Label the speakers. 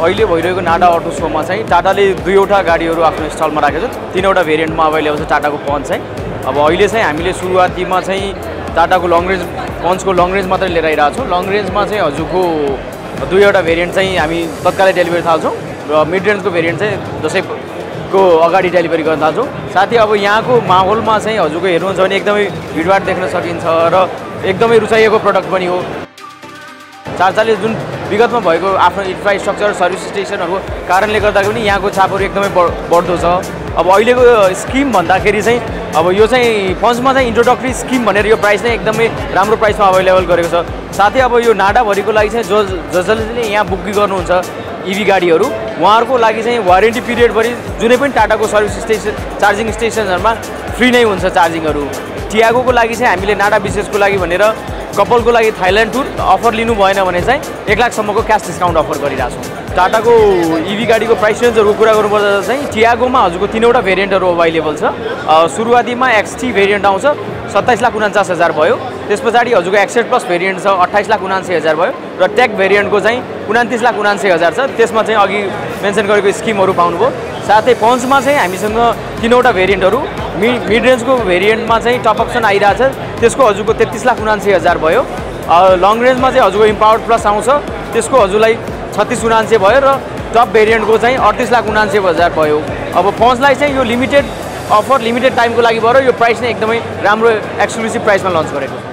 Speaker 1: अहिले भइरहेको NADA auto सोमा चाहिँ टाटाले दुईवटा गाडीहरू आफ्नो स्टलमा राखेको छ। तिनवटा भेरिएन्टमा अभाइलेबल छ टाटाको पन्च चाहिँ। अब अहिले चाहिँ हामीले सुरुवातीमा चाहिँ टाटाको लङ रेन्ज पन्चको लङ रेन्ज मात्रै लिएर आइरहेको छौँ। लङ रेन्जमा चाहिँ हजुरको दुईवटा भेरिएन्ट चाहिँ हामी तत्कालै डेलिभरी थाल्छौँ र मिड रेन्जको भेरिएन्ट चाहिँ दसैँको अगाडि डेलिभरी गर्न थाल्छौँ। साथै अब यहाँको माहौलमा चाहिँ हजुरको हेर्नुहुन्छ भने एकदमै भिडभाड देख्न सकिन्छ र एकदमै रुचाइएको प्रडक्ट पनि हो। चारचाले जुन विगतमा भएको आफ्नो इन्फ्रास्ट्रक्चर सर्भिस स्टेसनहरूको कारणले गर्दा पनि यहाँको छापहरू एकदमै बढ- बढ्दो छ। अब अहिलेको स्किम भन्दाखेरि चाहिँ अब यो चाहिँ फर्स्टमा चाहिँ इन्ट्रोडक्टरी स्किम भनेर यो प्राइस चाहिँ एकदमै राम्रो प्राइसमा अभाइलेबल गरेको छ। साथै अब यो नाडाभरिको लागि चाहिँ ज जसले यहाँ बुकिङ गर्नुहुन्छ इभी गाडीहरू उहाँहरूको लागि चाहिँ वारेन्टी पिरियडभरि जुनै पनि टाटाको सर्भिस स्टेसन चार्जिङ स्टेसनहरूमा फ्री नै हुन्छ चार्जिङहरू टियागोको लागि चाहिँ हामीले नाडा विशेषको लागि भनेर कपालको लागि थाइल्यान्ड टुर अफर लिनु भएन भने चाहिँ एक लाखसम्मको क्यास डिस्काउन्ट अफर गरिरहेको छौँ टाटाको इभी गाडीको प्राइस रेन्जहरूको कुरा गर्नुपर्दा चाहिँ टियागोमा हजुरको तिनवटा भेरिएन्टहरू अभाइलेबल छ। सुरुवातीमा एक्सटी भेरिएन्ट आउँछ सत्ताइस लाख उनान्चास हजार भयो। त्यस पछाडि हजुरको एक्सेट प्लस भेरिएन्ट छ अट्ठाइस लाख उनान्सय हजार भयो र ट्याग भेरिएन्टको चाहिँ उनातिस लाख उनान्सय हजार छ। त्यसमा चाहिँ अघि मेन्सन गरेको स्किमहरू पाउनुभयो। साथै पन्चमा चाहिँ हामीसँग तिनवटा भेरिएन्टहरू मि मिड रेन्जको भेरिएन्टमा चाहिँ टप अप्सन आइरहेछ। त्यसको हजुरको तेत्तिस लाख उनान्सय हजार भयो। लङ रेन्जमा चाहिँ हजुरको इम्पावर्ड प्लस आउँछ। त्यसको हजुरलाई छत्तिस उनान्सय भयो र टप भेरिएन्टको चाहिँ अडतिस लाख उनान्सय हजार भयो। अब पन्चलाई चाहिँ यो लिमिटेड अफर लिमिटेड टाइमको लागि भएर यो प्राइस नै एकदमै राम्रो एक्सक्लुसिभ प्राइसमा लन्च गरेको। छ